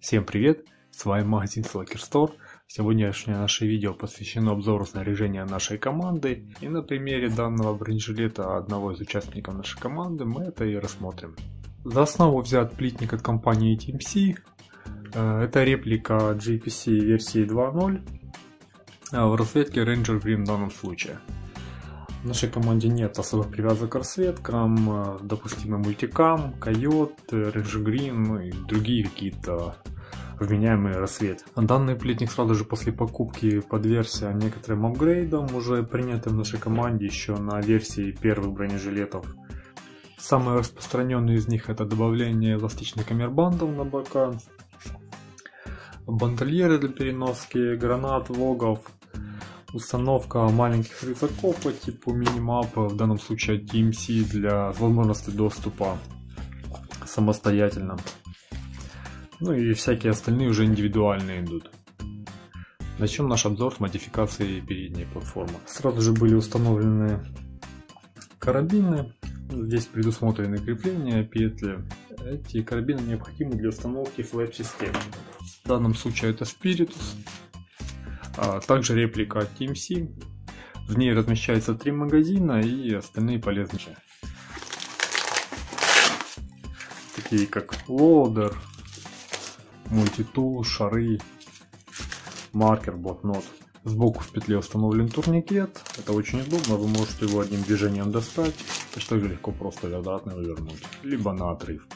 Всем привет, с вами магазин Slacker Store. Сегодняшнее наше видео посвящено обзору снаряжения нашей команды. И на примере данного бронежилета одного из участников нашей команды мы это и рассмотрим. За основу взят плитник от компании TMC. Э, это реплика GPC версии 2.0 а в расцветке Ranger Green в данном случае. В нашей команде нет особых привязок к расцветкам, э, допустимы мультикам, койот, Ranger Green ну и другие какие-то вменяемый рассвет. Данный плитник сразу же после покупки подвергся некоторым апгрейдам, уже принятым в нашей команде еще на версии первых бронежилетов. Самый распространенный из них это добавление эластичных камербандов на бока, бандольеры для переноски, гранат, вогов, установка маленьких рюкзаков по типу минимапа, в данном случае TMC для возможности доступа самостоятельно. Ну и всякие остальные уже индивидуальные идут. Начнем наш обзор с модификации передней платформы. Сразу же были установлены карабины. Здесь предусмотрены крепления, петли. Эти карабины необходимы для установки флэп-системы. В данном случае это Spiritus. А также реплика от TMC. В ней размещается три магазина и остальные полезные. Такие как loader, мультитул, шары, маркер, блокнот. Сбоку в петле установлен турникет. Это очень удобно, вы можете его одним движением достать, что легко просто обратно вернуть, либо на отрыв.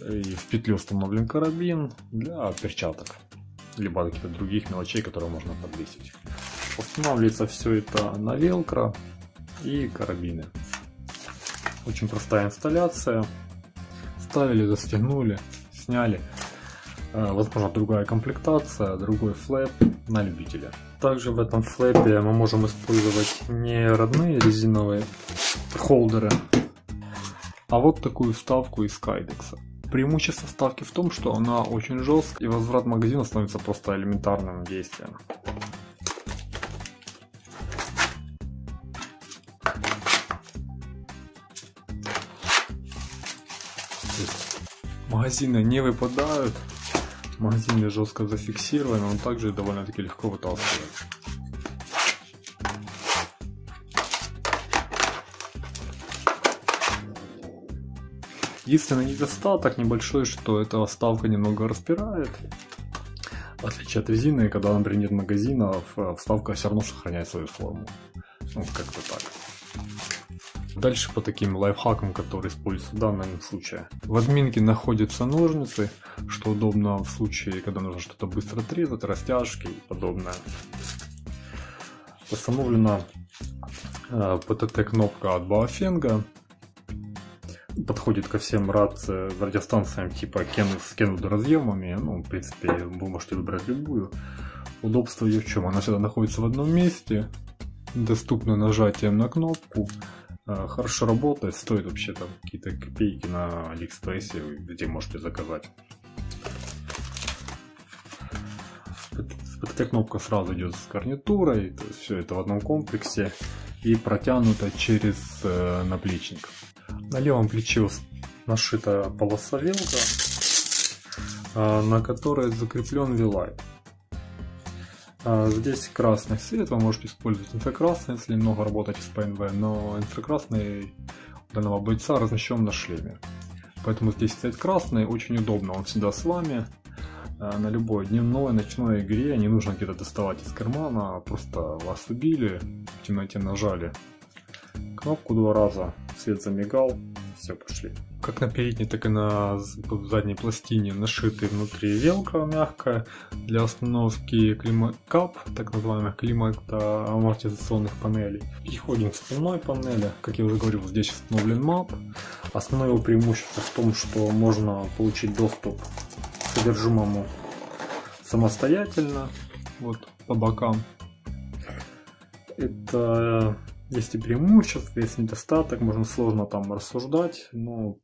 И в петле установлен карабин для перчаток, либо каких-то других мелочей, которые можно подвесить. Устанавливается все это на велкро и карабины. Очень простая инсталляция. Ставили, застегнули, сняли. Э, возможно, другая комплектация, другой флэп на любителя. Также в этом флэпе мы можем использовать не родные резиновые холдеры, а вот такую вставку из Kydex. Преимущество вставки в том, что она очень жесткая и возврат магазина становится просто элементарным действием. Магазины не выпадают, магазины жестко зафиксированы, он также довольно-таки легко вытаскивает. Единственный недостаток небольшой, что эта вставка немного распирает. В отличие от резины, когда, например, нет магазинов, вставка все равно сохраняет свою форму. Ну, как-то так. Дальше по таким лайфхакам, которые используются в данном случае. В админке находятся ножницы, что удобно в случае, когда нужно что-то быстро отрезать, растяжки и подобное. Установлена э, PTT-кнопка от Baofeng. Подходит ко всем рад радиостанциям типа с Canon разъемами. Ну, в принципе, вы можете выбрать любую. Удобство ее в чем? Она всегда находится в одном месте, доступна нажатием на кнопку. А, хорошо работает, стоит вообще там какие-то копейки на Алиэкспрессе, где можете заказать. Эта кнопка сразу идет с гарнитурой, то есть все это в одном комплексе и протянуто через э, наплечник. На левом плече нашита полоса велка, э, на которой закреплен вилайт. А, здесь красный свет, вы можете использовать инфракрасный, если много работаете с ПНВ, но инфракрасный данного бойца размещен на шлеме. Поэтому здесь стоит красный, очень удобно, он всегда с вами. А, на любой дневной, ночной игре не нужно где-то доставать из кармана, просто вас убили, в темноте нажали кнопку два раза, свет замигал, все, пошли. Как на передней, так и на задней пластине нашиты внутри велкро мягкая для установки климат-кап, так называемых климат-амортизационных панелей. Переходим к спинной панели. Как я уже говорил, здесь установлен мап. Основное его преимущество в том, что можно получить доступ к содержимому самостоятельно, вот по бокам. Это есть и преимущества, есть недостаток, можно сложно там рассуждать, но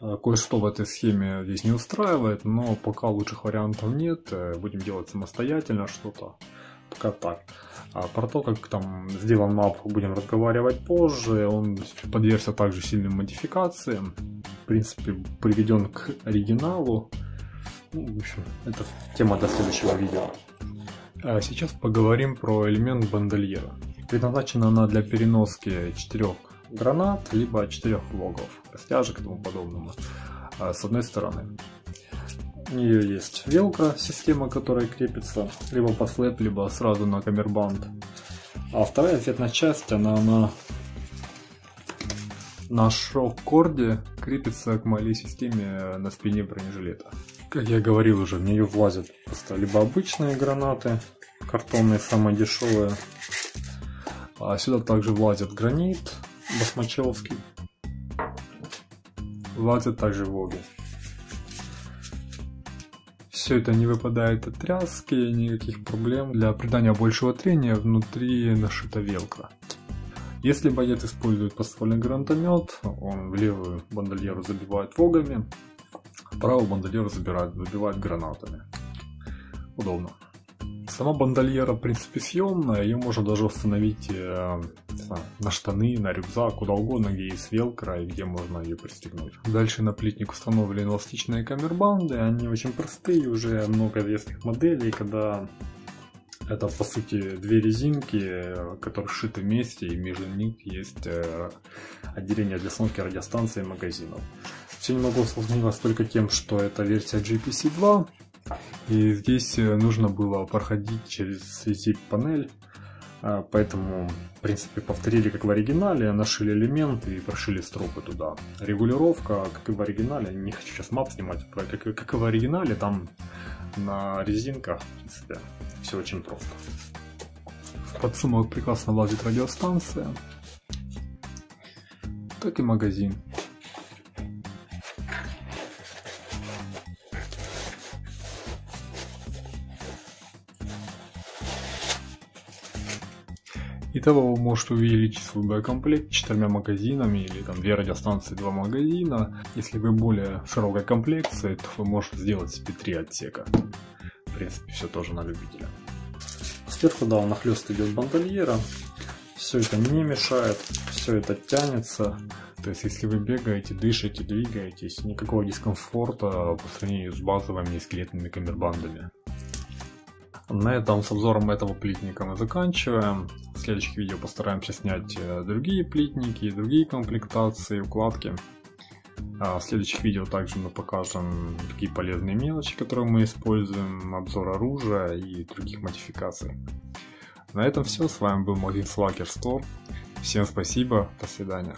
э, кое-что в этой схеме здесь не устраивает, но пока лучших вариантов нет, э, будем делать самостоятельно что-то, пока так. А про то, как там сделан мап, будем разговаривать позже, он подвергся также сильным модификациям, в принципе приведен к оригиналу, Ну, в общем, это тема до следующего видео. А сейчас поговорим про элемент бандольера. Предназначена она для переноски четырех гранат, либо четырех логов, растяжек и тому подобного. А, с одной стороны. У нее есть велка, система, которая крепится либо по слэп, либо сразу на камербанд. А вторая ответная часть, она на, на шок-корде крепится к моей системе на спине бронежилета. Как я говорил уже, в нее влазят просто либо обычные гранаты, картонные, самые дешевые. А сюда также влазят гранит басмачевский. Влазят также воги. Все это не выпадает от тряски, никаких проблем. Для придания большего трения внутри нашита велка. Если боец использует подствольный гранатомет, он в левую бандольеру забивает вогами, правую бандольеру забирает, забивает гранатами. Удобно. Сама бандольера, в принципе, съемная, ее можно даже установить э, на штаны, на рюкзак, куда угодно, где есть велкро и где можно ее пристегнуть. Дальше на плитник установлены эластичные камербанды, они очень простые, уже много известных моделей, когда это по сути две резинки, которые сшиты вместе, и между них есть э, отделение для установки радиостанции и магазинов. Все немного усложнилось только тем, что это версия GPC 2, и здесь э, нужно было проходить через zip-панель, а, поэтому, в принципе, повторили как в оригинале, нашили элементы и прошили стропы туда. Регулировка, как и в оригинале, не хочу сейчас мап снимать, как, как и в оригинале, там на резинках, в принципе, все очень просто. В подсумок прекрасно влазит радиостанция, так и магазин. Итого вы можете увеличить свой боекомплект четырьмя магазинами или там две радиостанции, два магазина. Если вы более широкой комплекции, то вы можете сделать себе три отсека. В принципе, все тоже на любителя. Сверху, да, нахлест идет бандольера. Все это не мешает, все это тянется. То есть, если вы бегаете, дышите, двигаетесь, никакого дискомфорта по сравнению с базовыми скелетными камербандами. На этом с обзором этого плитника мы заканчиваем. В следующих видео постараемся снять э, другие плитники, другие комплектации, укладки. А в следующих видео также мы покажем другие полезные мелочи, которые мы используем, обзор оружия и других модификаций. На этом все. С вами был магазин Slacker Store. Всем спасибо. До свидания.